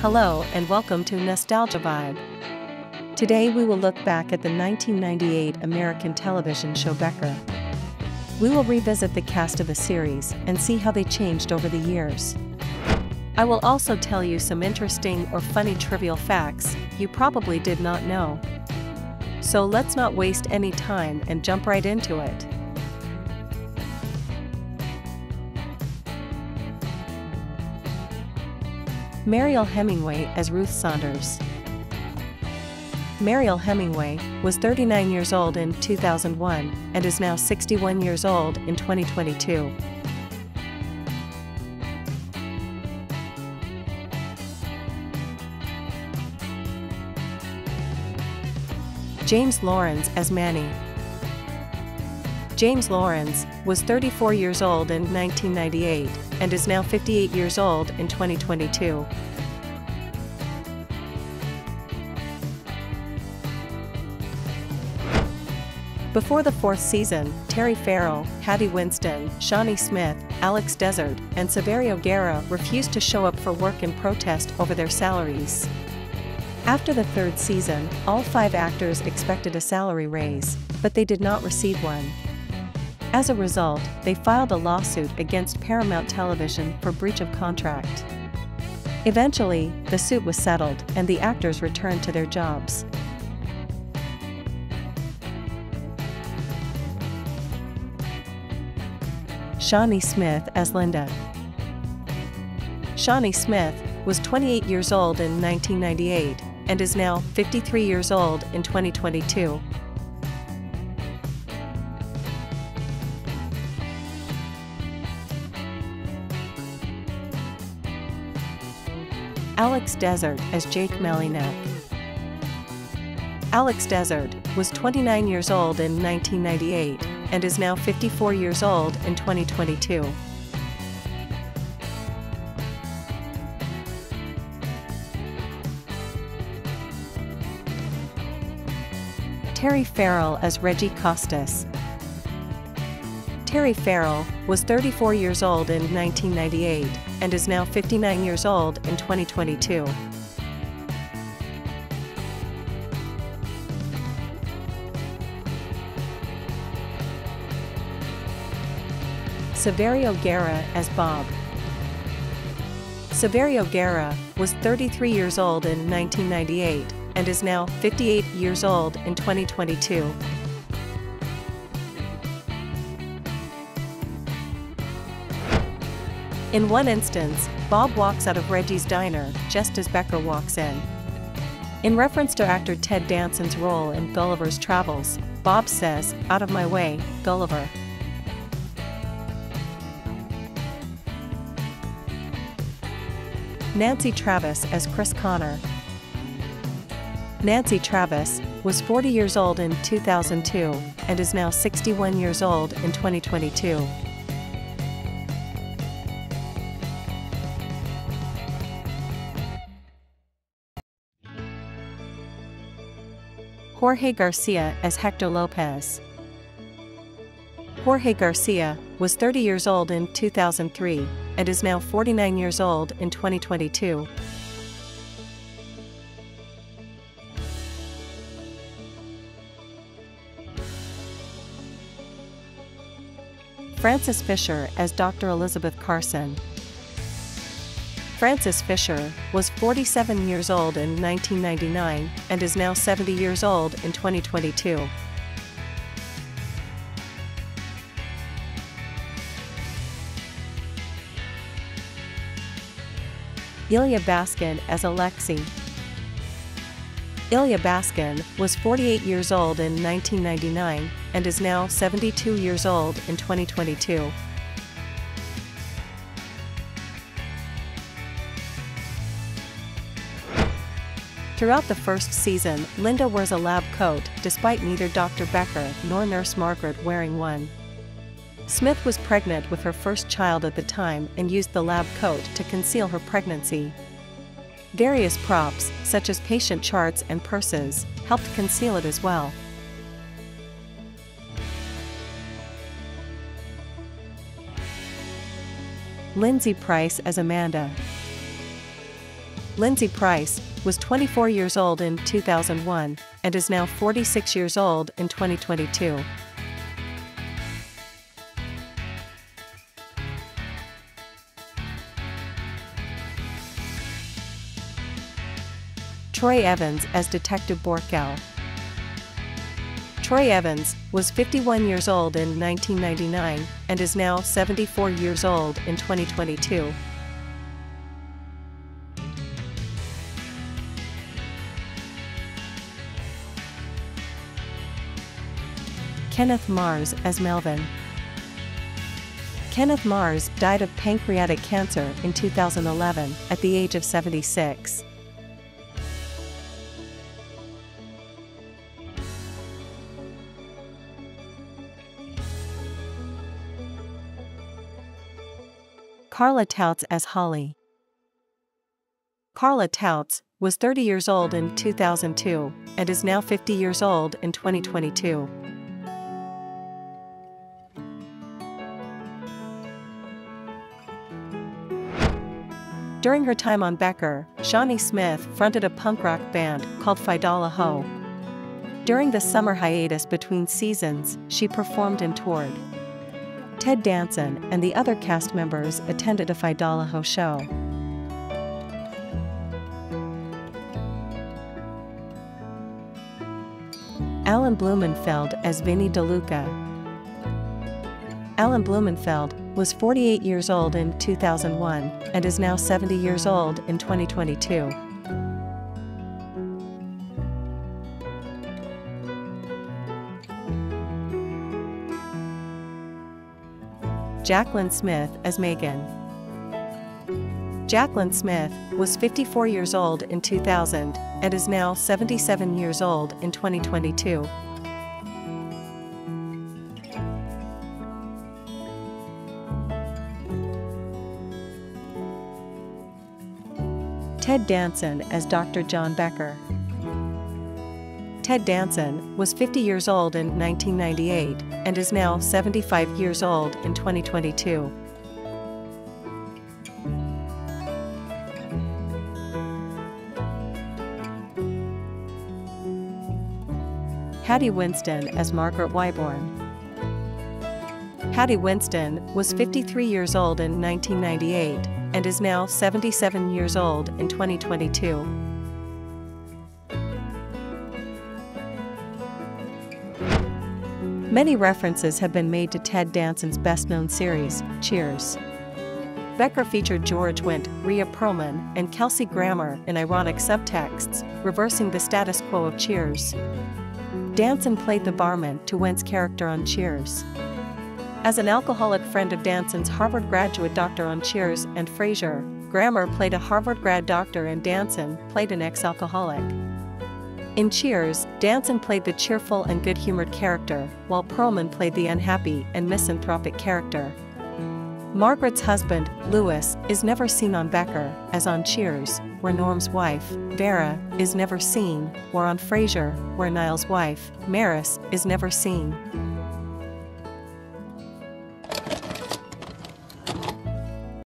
Hello and welcome to Nostalgia Vibe. Today we will look back at the 1998 American television show Becker. We will revisit the cast of the series and see how they changed over the years. I will also tell you some interesting or funny trivial facts you probably did not know. So let's not waste any time and jump right into it. Mariel Hemingway as Ruth Saunders. Mariel Hemingway was 39 years old in 2001 and is now 61 years old in 2022. James Lawrence as Manny. James Lawrence was 34 years old in 1998 and is now 58 years old in 2022. Before the fourth season, Terry Farrell, Hattie Winston, Shawnee Smith, Alex Desert, and Saverio Guerra refused to show up for work in protest over their salaries. After the third season, all five actors expected a salary raise, but they did not receive one. As a result, they filed a lawsuit against Paramount Television for breach of contract. Eventually, the suit was settled and the actors returned to their jobs. Shawnee Smith as Linda. Shawnee Smith was 28 years old in 1998 and is now 53 years old in 2022. Alex Desert as Jake Malinak. Alex Desert was 29 years old in 1998 and is now 54 years old in 2022. Terry Farrell as Reggie Kostas. Terry Farrell was 34 years old in 1998 and is now 59 years old in 2022. Saverio Guerra as Bob. Saverio Guerra was 33 years old in 1998 and is now 58 years old in 2022. In one instance, Bob walks out of Reggie's diner just as Becker walks in. In reference to actor Ted Danson's role in Gulliver's Travels, Bob says, Out of my way, Gulliver. Nancy Travis as Chris Connor. Nancy Travis was 40 years old in 2002 and is now 61 years old in 2022. Jorge Garcia as Hector Lopez. Jorge Garcia was 30 years old in 2003 and is now 49 years old in 2022. Frances Fisher as Dr. Elizabeth Carson. Frances Fisher was 47 years old in 1999 and is now 70 years old in 2022. Elya Baskin as Alexi. Elya Baskin was 48 years old in 1999 and is now 72 years old in 2022. Throughout the first season, Linda wears a lab coat despite neither Dr. Becker nor Nurse Margaret wearing one. Smith was pregnant with her first child at the time and used the lab coat to conceal her pregnancy. Various props, such as patient charts and purses, helped conceal it as well. Lindsay Price as Amanda. Lindsay Price was 24 years old in 2001 and is now 46 years old in 2022. Troy Evans as Detective Borkow. Troy Evans was 51 years old in 1999 and is now 74 years old in 2022. Kenneth Mars as Melvin. Kenneth Mars died of pancreatic cancer in 2011 at the age of 76. Carla Touts as Holly. Carla Touts was 30 years old in 2002 and is now 50 years old in 2022. During her time on Becker, Shawnee Smith fronted a punk rock band called Fydolla Ho. During the summer hiatus between seasons, she performed and toured. Ted Danson and the other cast members attended a Fydolla Ho show. Alan Blumenfeld as Vinny DeLuca. Alan Blumenfeld was 48 years old in 2001 and is now 70 years old in 2022. Jaclyn Smith as Megan. Jaclyn Smith was 54 years old in 2000 and is now 77 years old in 2022. Ted Danson as Dr. John Becker. Ted Danson was 50 years old in 1998 and is now 75 years old in 2022. Hattie Winston as Margaret Wyborn. Hattie Winston was 53 years old in 1998 and is now 77 years old in 2022. Many references have been made to Ted Danson's best known series, Cheers. Becker featured George Wendt, Rhea Perlman, and Kelsey Grammer in ironic subtexts, reversing the status quo of Cheers. Danson played the barman to Wendt's character on Cheers. As an alcoholic friend of Danson's Harvard graduate doctor on Cheers and Frasier, Grammer played a Harvard grad doctor and Danson played an ex-alcoholic. In Cheers, Danson played the cheerful and good-humored character, while Perlman played the unhappy and misanthropic character. Margaret's husband, Lewis, is never seen on Becker, as on Cheers, where Norm's wife, Vera, is never seen, or on Frasier, where Niles' wife, Maris, is never seen.